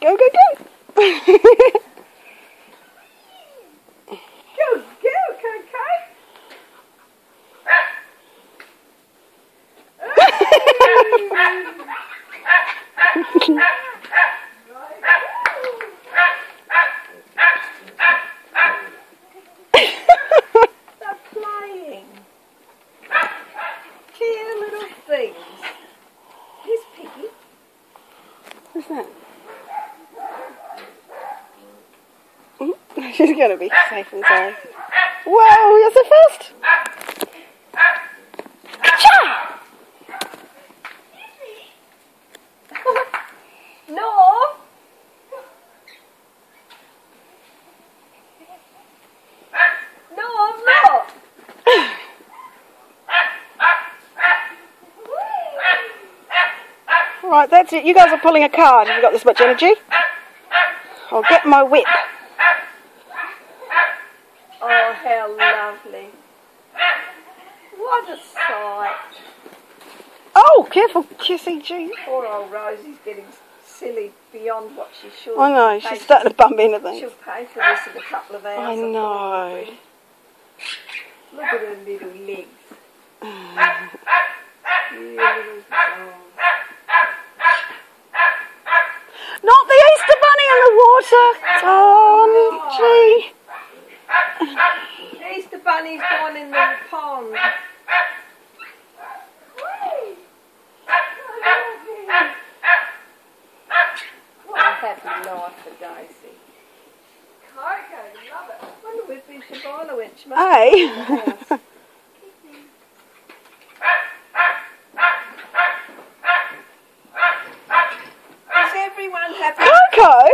go, go, go! That? She's to be safe and sound. Whoa, you're so fast. Right, that's it. You guys are pulling a card. Have you got this much energy? I'll get my whip. Oh, how lovely. What a sight. Oh, careful, Kissy G. Poor old Rosie's getting silly beyond what she should. I know, she's starting to bump into things. She'll pay for this in a couple of hours. I know. Look at her little legs. in the water. Oh, gee. Bunny's gone in the pond. What a happy life for Daisy. Coco, love it. I wonder where Big Shabana went. She must Hey. be in the house. Is everyone happy? Coco?